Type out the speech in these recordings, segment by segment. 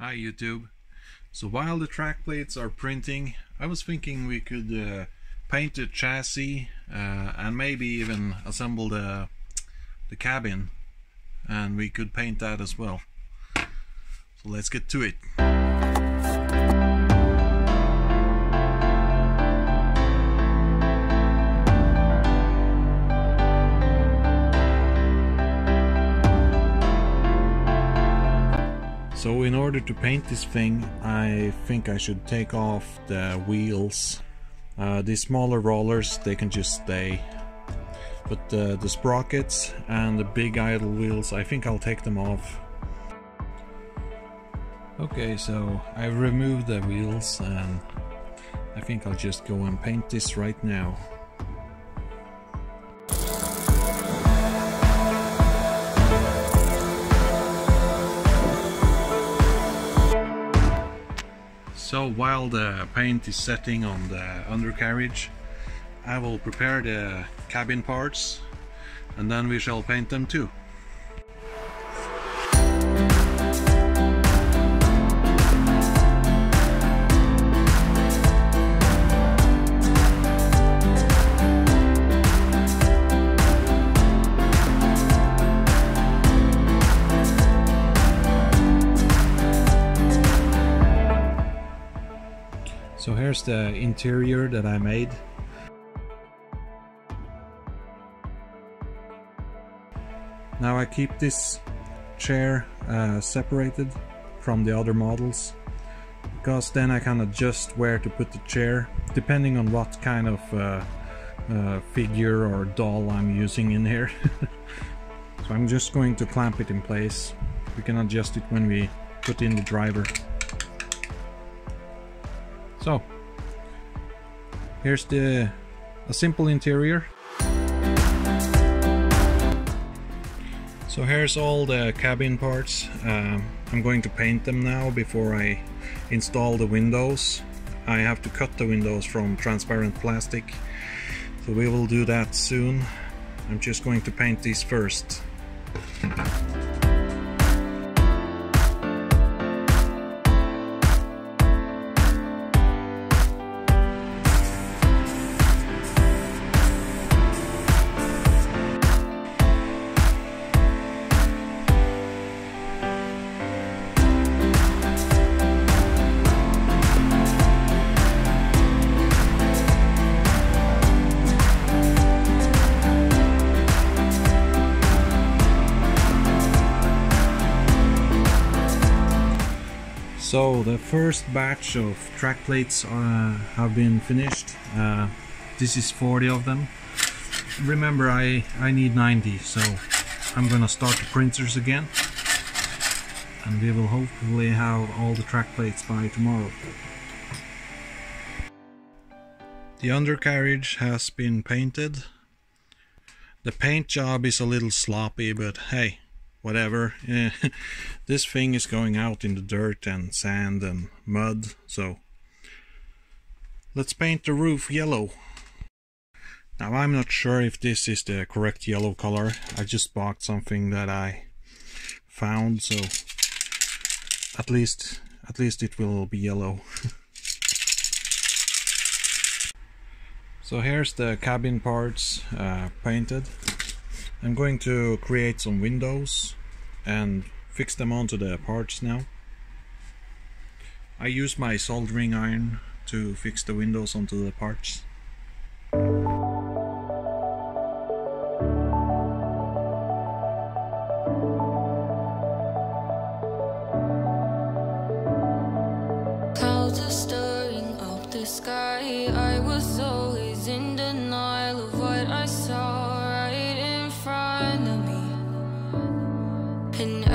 Hi YouTube. So while the track plates are printing, I was thinking we could uh, paint the chassis uh, and maybe even assemble the, the cabin and we could paint that as well. So let's get to it. So in order to paint this thing, I think I should take off the wheels. Uh, these smaller rollers, they can just stay. But uh, the sprockets and the big idle wheels, I think I'll take them off. Okay, so I've removed the wheels and I think I'll just go and paint this right now. So while the paint is setting on the undercarriage, I will prepare the cabin parts and then we shall paint them too. Here's the interior that I made. Now I keep this chair uh, separated from the other models because then I can adjust where to put the chair depending on what kind of uh, uh, figure or doll I'm using in here. so I'm just going to clamp it in place. We can adjust it when we put in the driver. So, here's the a simple interior. So here's all the cabin parts. Um, I'm going to paint them now before I install the windows. I have to cut the windows from transparent plastic. So we will do that soon. I'm just going to paint these first. First batch of track plates uh, have been finished. Uh, this is 40 of them. Remember I, I need 90 so I'm gonna start the printers again and we will hopefully have all the track plates by tomorrow. The undercarriage has been painted. The paint job is a little sloppy but hey whatever. this thing is going out in the dirt and sand and mud, so let's paint the roof yellow. Now I'm not sure if this is the correct yellow color. I just bought something that I found, so at least at least it will be yellow. so here's the cabin parts uh, painted. I'm going to create some windows and fix them onto the parts now. I use my soldering iron to fix the windows onto the parts.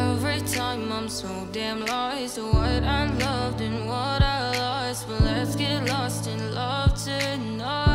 Every time I'm so damn lost to what I loved and what I lost. But let's get lost in love tonight.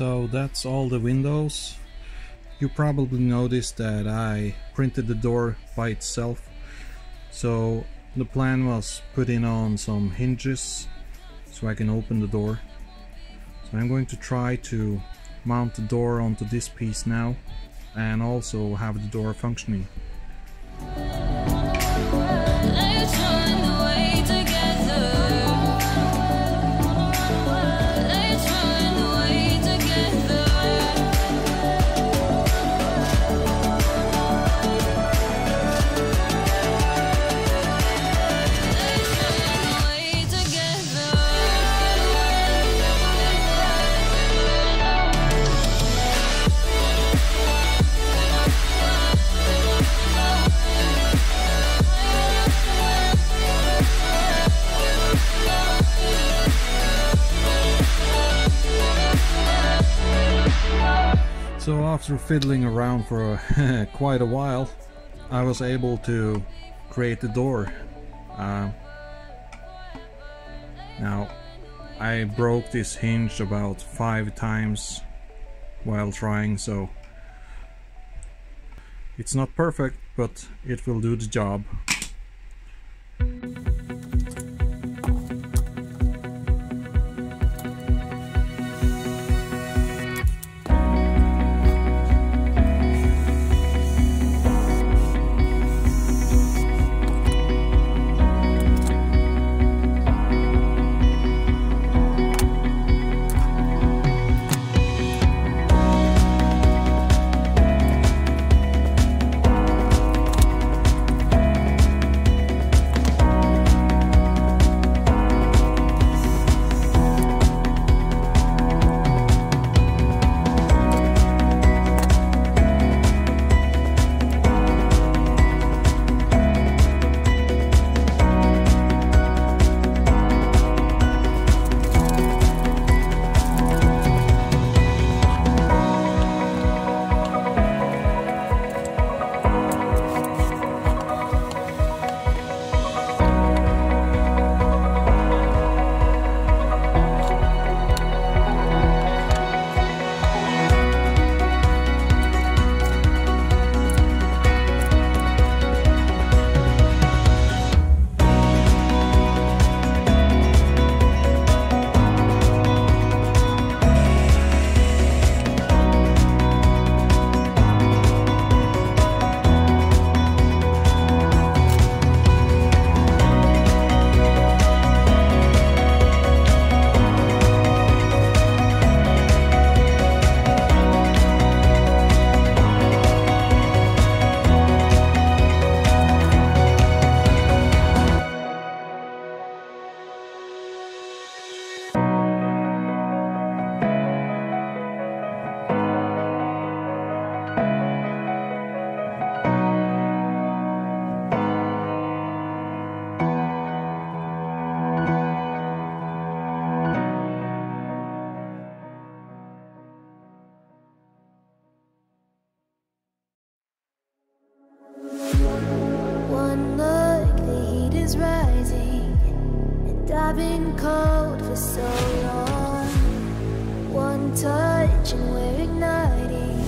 So that's all the windows. You probably noticed that I printed the door by itself. So the plan was putting on some hinges so I can open the door. So I'm going to try to mount the door onto this piece now and also have the door functioning. Fiddling around for quite a while, I was able to create the door. Uh, now, I broke this hinge about five times while trying, so it's not perfect, but it will do the job. And we're igniting,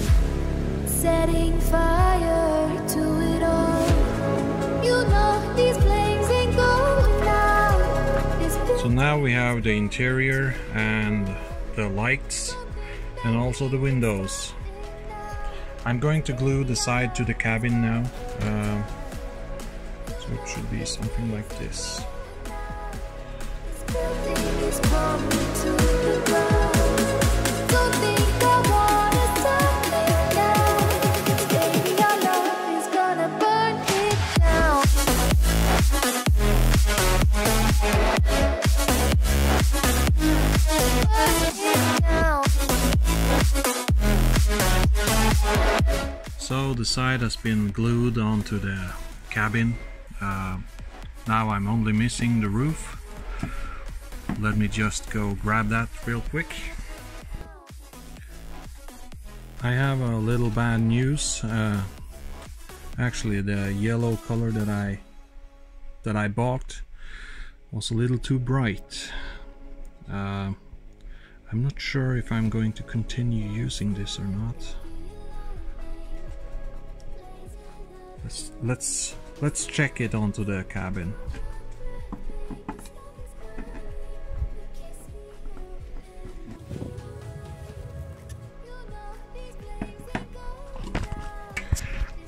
setting fire to it all. You know these flames ain't going out. So now we have the interior and the lights and also the windows. I'm going to glue the side to the cabin now. Um, so it should be something like this. Side has been glued onto the cabin. Uh, Now I'm only missing the roof. Let me just go grab that real quick. I have a little bad news. Uh, actually, the yellow color that I that I bought was a little too bright. Uh, I'm not sure if I'm going to continue using this or not. Let's let's let's check it onto the cabin.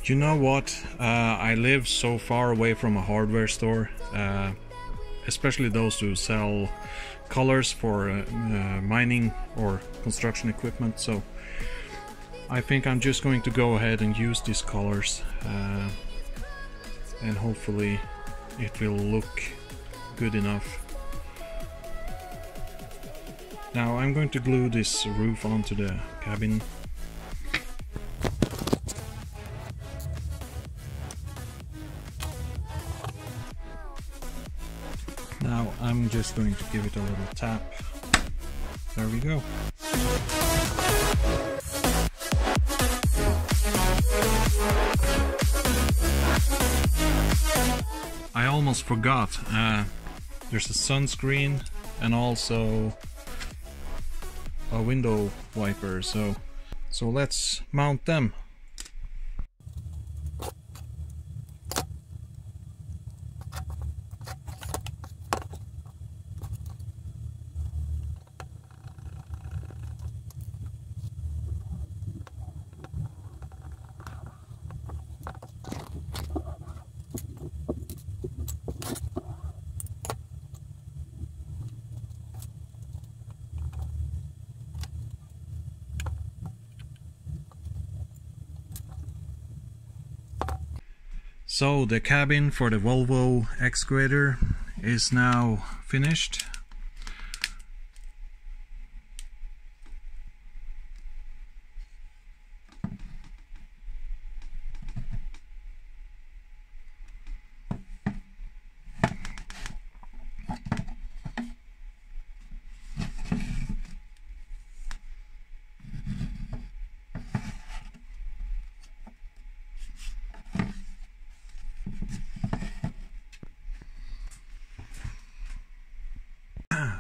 You know what? Uh, I live so far away from a hardware store, uh, especially those who sell colors for uh, uh, mining or construction equipment. So I think I'm just going to go ahead and use these colors, uh, and hopefully it will look good enough. Now I'm going to glue this roof onto the cabin Now I'm just going to give it a little tap. There we go. Almost forgot. Uh, there's a sunscreen and also a window wiper. So, so let's mount them. So the cabin for the Volvo excavator is now finished.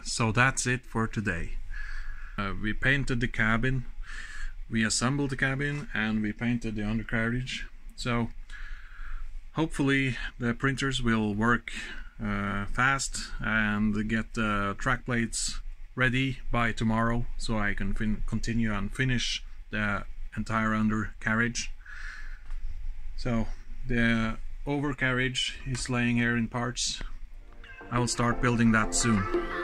So that's it for today. Uh, we painted the cabin, we assembled the cabin, and we painted the undercarriage. So hopefully the printers will work uh, fast and get the track plates ready by tomorrow so I can continue and finish the entire undercarriage. So the overcarriage is laying here in parts. I will start building that soon.